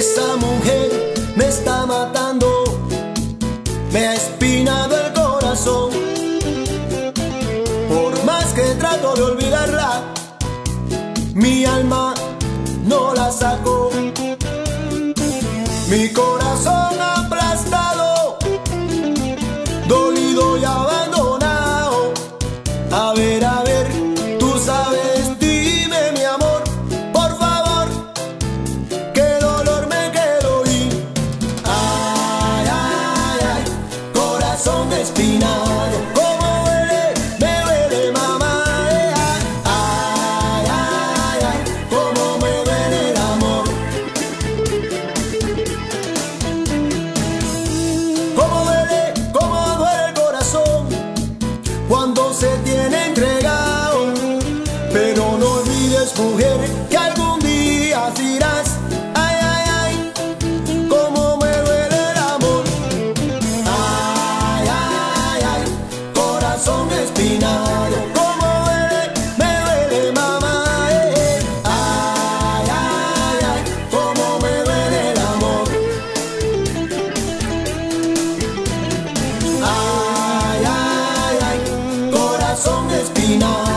Esa mujer me está matando, me ha espinado el corazón. Por más que trato de olvidarla, mi alma no la saco. Mi corazón Como duele, me duele mamá, mal, ay, ay, ay, cómo me duele el amor, Como duele, cómo duele el corazón, cuando se tiene entregado, pero no olvides mujer. on.